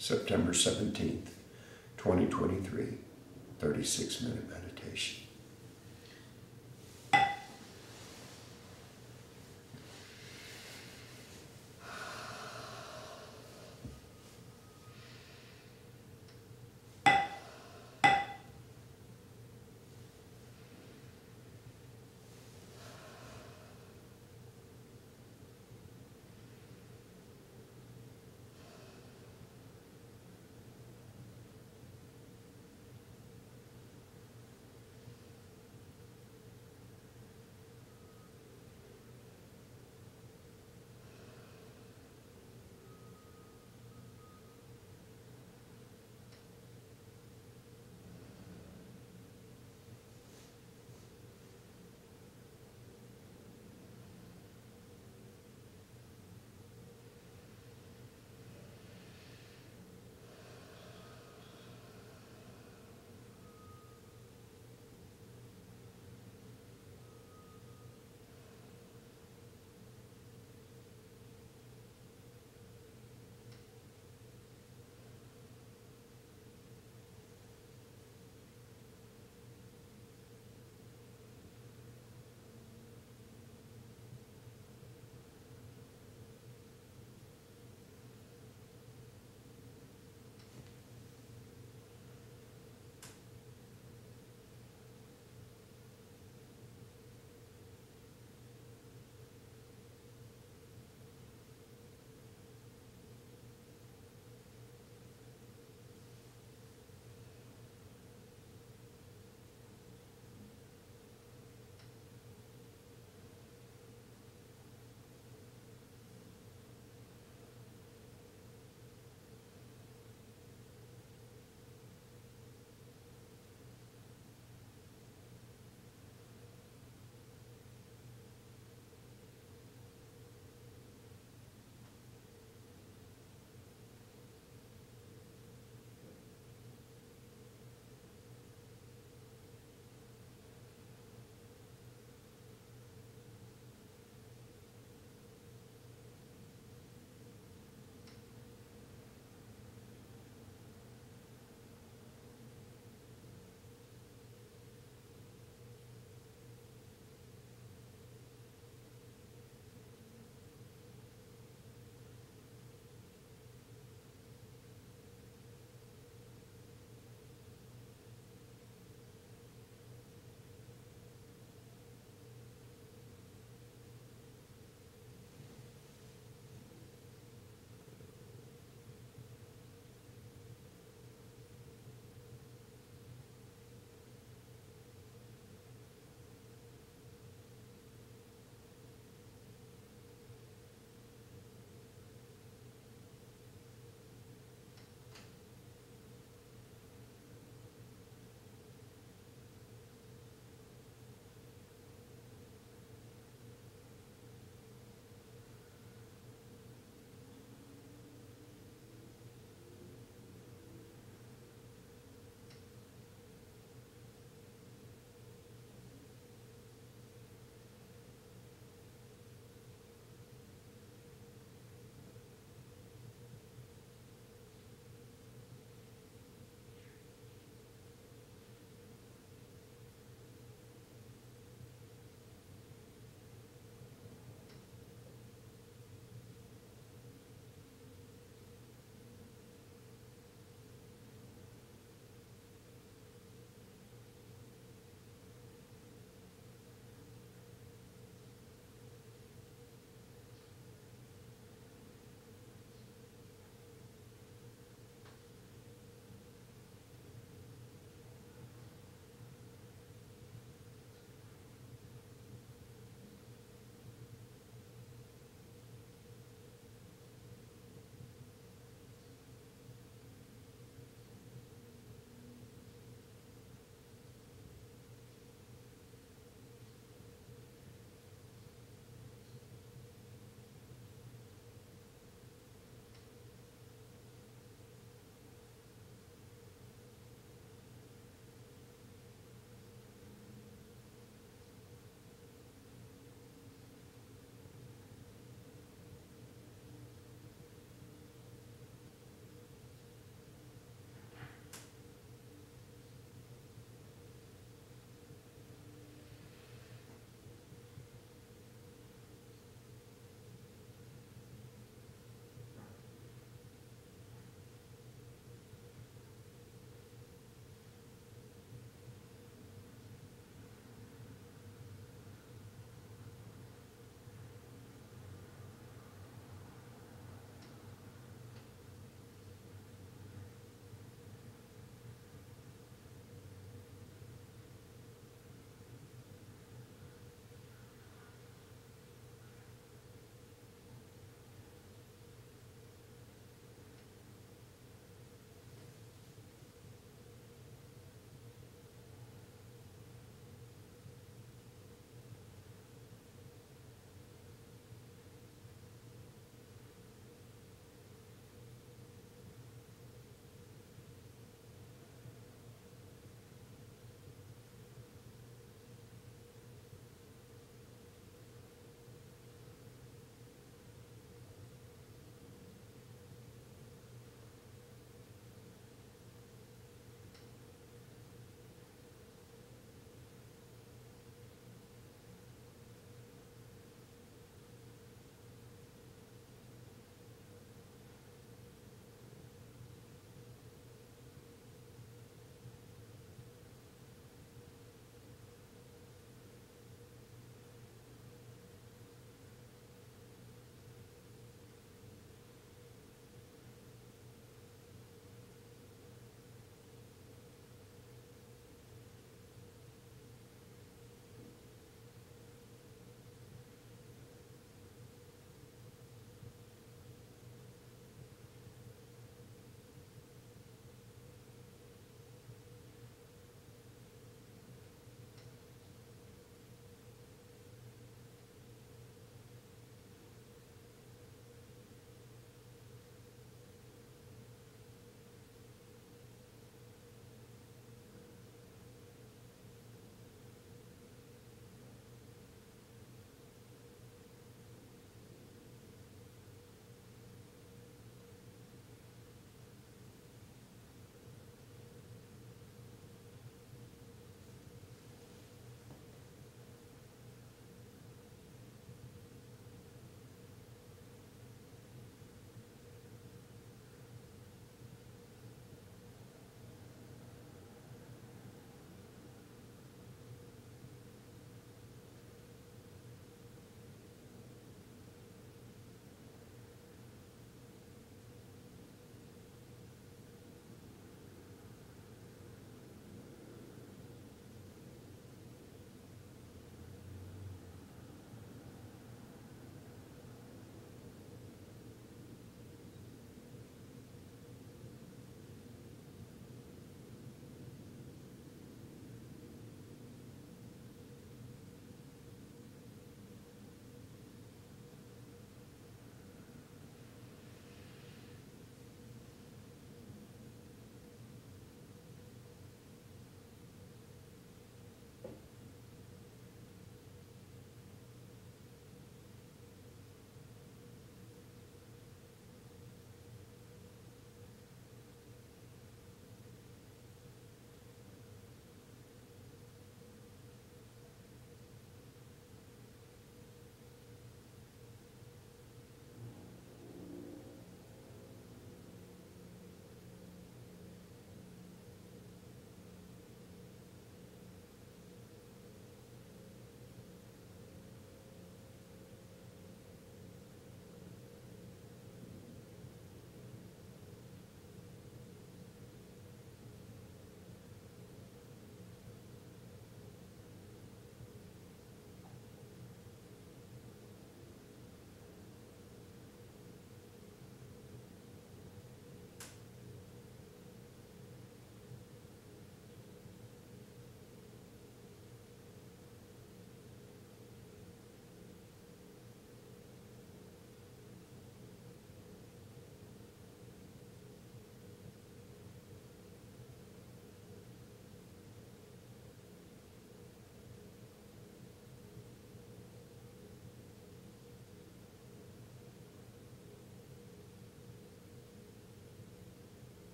September 17th, 2023, 36 minute meditation.